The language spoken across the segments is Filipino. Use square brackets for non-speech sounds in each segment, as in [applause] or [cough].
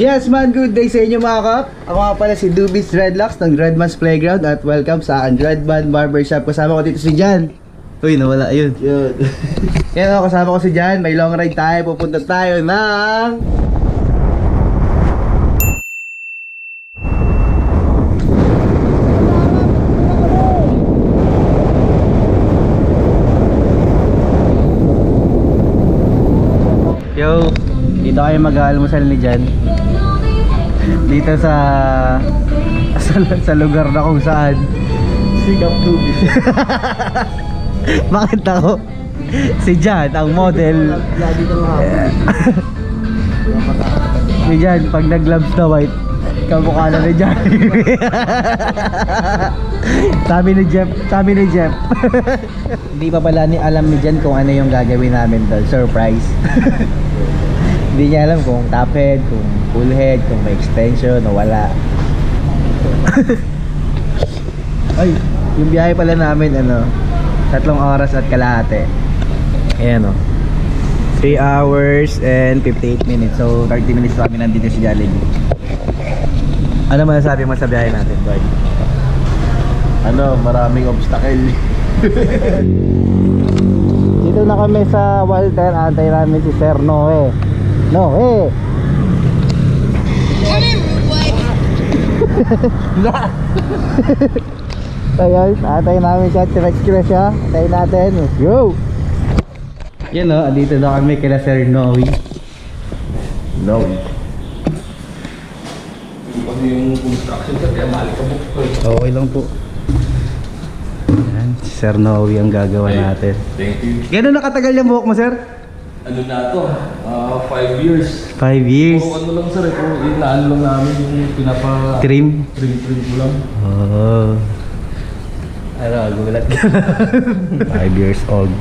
Yes man, good day sa inyo mga kap. Ako nga pala si Dubis Dreadlocks ng Dreadman's Playground at welcome sa akin Dreadman Barbershop. Kasama ko dito si Jan. Uy, nawala yun. Yun. [laughs] Yan o, kasama ko si Jan. May long ride tayo. Pupunta tayo ng... Yo, dito kayo mag-aalmusal ni Jan. Dito sa, sa sa lugar na kung saan. Sikap tubig. [laughs] Bakit ako? Si Jan, ang model. [laughs] Si Jan, pag nag-gloves na white, kamukha na ni Jan. [laughs] sabi ni Jeff, sabi ni Jeff. Hindi pa pala ni alam ni Jan kung ano yung gagawin namin doon. Surprise. Hindi niya alam kung top head, kung full head, kung may extension o wala. [laughs] Ay, yung biyahe pala namin ano, tatlong oras at kalahati. Ayan o. 3 hours and 58 minutes. So, 30 minutes kami nandito sa Jollibee. Ano masasabi mo sa biyahe natin, boy? Ano, maraming obstacle. [laughs] Dito na kami sa Walter. Antay namin si Sir Noe. Noe! So yun, antay namin siya. Tinex-cure siya. Antay natin. Yo! Yan o, dito na kami kila Sir Noe. No. Kasi yung construction sa kaya malikabok ko eh. Okay lang po. Yan, si Sir Noe ang gagawa natin. Thank you. Gano'n nakatagal yung buhok mo, Sir? Ano na to? Ah, five years. 5 years. Puro ano lang sir eh. Puro inaano lang namin yung pinapa... Trim. Trim trim ko lang. Oh. Ano, gulat [laughs] ka. 5 years old.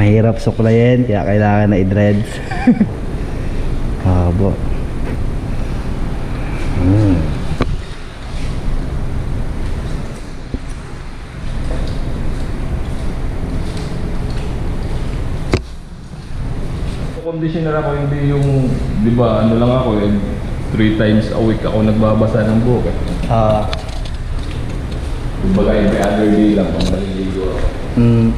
Mahirap suklayin, kaya kailangan na i-dreads. [laughs] Habo. Mm. Conditioner ako hindi yung... Di ba ano lang ako eh. Three times a week ako nagbabasa ng buhok eh. Ah, Kumbaga every other day lang pang naliligo ako. mm.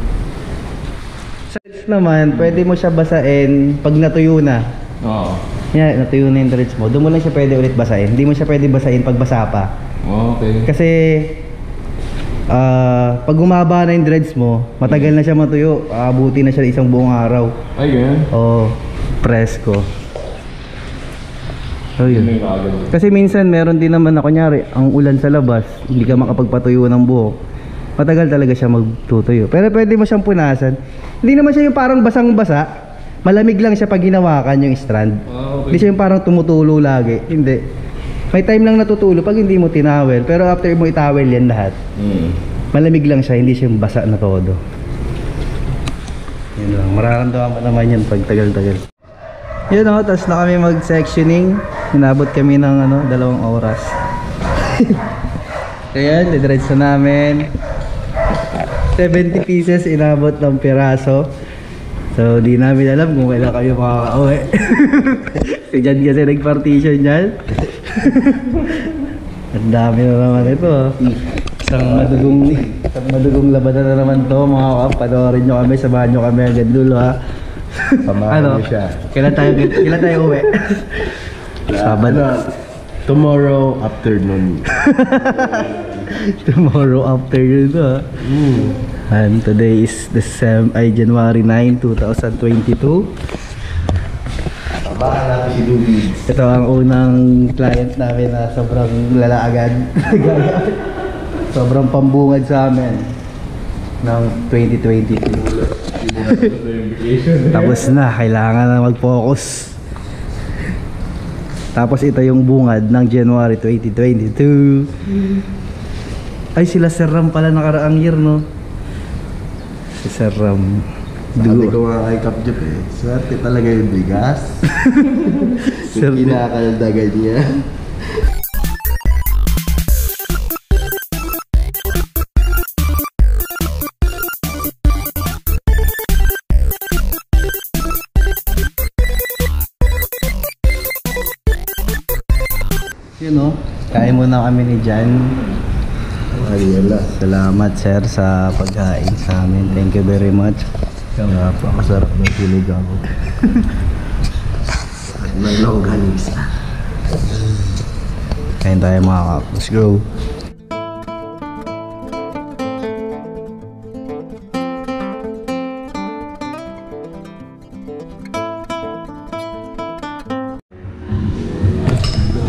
Sa dreads naman, pwede mo siya basain pag natuyo na. Oo. Yan, natuyo na yung dreads mo. Doon mo lang siya pwede ulit basain. Hindi mo siya pwede basain pag basa pa. Okay. Kasi ah pag humaba na yung dreads mo, matagal na siya matuyo. Aabuti na siya ng isang buong araw. Ay, ganyan. O presko. So Yun. Kasi minsan meron din naman na kunyari, ang ulan sa labas, hindi ka makapagpatuyo ng buhok. Matagal talaga siya magtutuyo. Pero pwede mo siyang punasan. Hindi naman siya yung parang basang-basa. Malamig lang siya pag hinawakan yung strand. Ah, Hindi okay. siya yung parang tumutulo lagi. Hindi. May time lang natutulo pag hindi mo tinawel. Pero after mo itawel yan lahat, Hmm. malamig lang siya, hindi siya basa na todo. Yun lang, mararamdaman mo naman yun pag tagal-tagal. Yun o, tapos na kami mag-sectioning. Inabot kami ng ano, dalawang oras. [laughs] Kaya, didreads na namin. 70 pieces inabot ng piraso. So, di namin alam kung kailan kami makaka-uwi. [laughs] si Jan kasi nag-partition dyan. [laughs] Ang dami na naman ito. ah. Isang madugong, isang madugong labanan na naman to mga kap. Panoorin nyo kami, samahan nyo kami agad dulo ha. Samahan [laughs] ano? siya. Kailan tayo, kailan tayo uwi? Sabado. Ano, tomorrow afternoon. [laughs] Tomorrow afternoon ha. Mm. And today is the sem ay January 9, 2022. Tabahan natin si Dubi. Ito ang unang client namin na sobrang lalaagad. [laughs] sobrang pambungad sa amin ng 2022. Tapos na, kailangan na mag-focus. Tapos ito yung bungad ng January 2022. Ay, sila Sir Ram pala nakaraang year, no? Si Sir Ram. Sabi ko nga kay Cap Jeff eh, swerte talaga yung bigas. [laughs] Sir- kinakaldagan niya. Kain muna kami ni Jan. Ay, wala. Salamat sir sa pagkain sa amin. Thank you very much. Napakasarap ng sinigang ko. ng longganisa. Kain tayo mga kap. Let's go.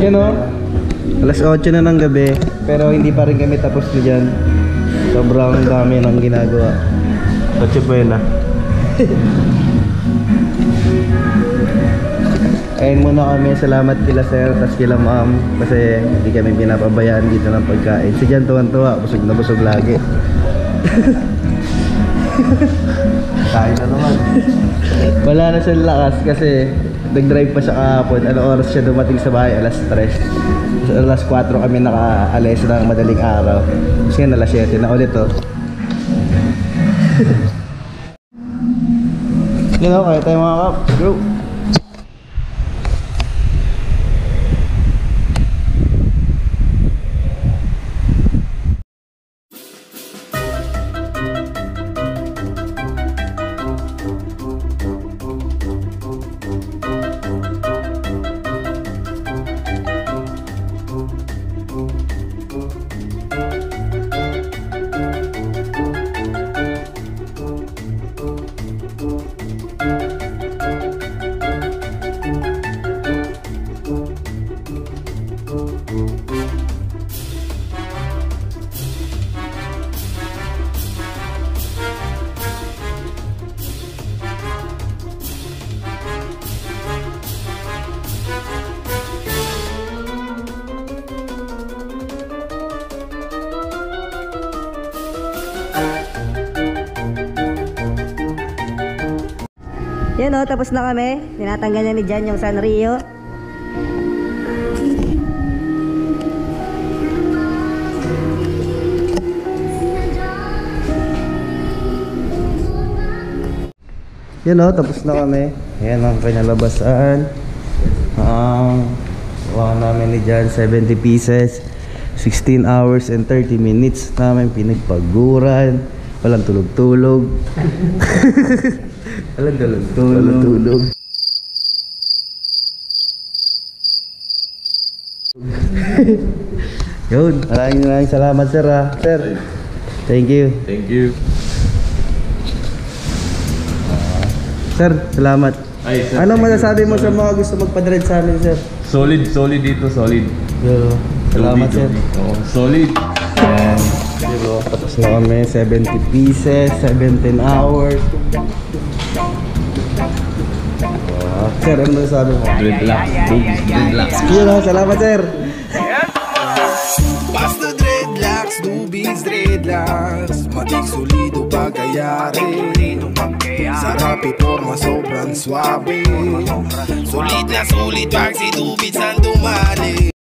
Yan o. Alas 8 na ng gabi. Pero hindi pa rin kami tapos na dyan. Sobrang dami ng ginagawa. Noche buena. Kain muna kami. Salamat kila sir, tas kila ma'am. Kasi hindi kami pinapabayaan dito ng pagkain. Si Jan tuwan-tuwa. Busog na busog lagi. Kain na naman. Wala na siyang lakas kasi nag-drive pa siya kahapon. Ano oras siya dumating sa bahay? Alas 3. So, alas 4 kami nakaalis ng madaling araw. Tapos ngayon alas 7 na ulit oh. [laughs] Yun know, kaya tayo mga kap. Go! Yan o, tapos na kami. Tinatanggal na ni Jan yung Sanrio. Yun o, tapos na kami. Ayan ang kinalabasan. Ang uh, namin ni Jan, 70 pieces. 16 hours and 30 minutes namin pinagpaguran. Walang tulog-tulog. [laughs] Walang tulog-tulog. Walang tulog. [laughs] Yun, maraming maraming salamat sir ah. Sir, thank you. Thank you. Sir, salamat. Ay, sir, you. masasabi mo sa mga gusto magpa-dread sa amin, sir? Solid, solid dito, solid. Yo, salamat, sir. Oo, solid. Ayan. Zero. Tapos na kami, 70 pieces, 17 hours. Sir, ano masasabi mo? Dreadlocks, boobies, dreadlocks. Yun, oh, salamat, sir. Basta dreadlocks, newbies, dreadlocks Matik solido pagkayari Sarap iporma sobrang swabe Sulit na sulit pag si Dubits ang dumali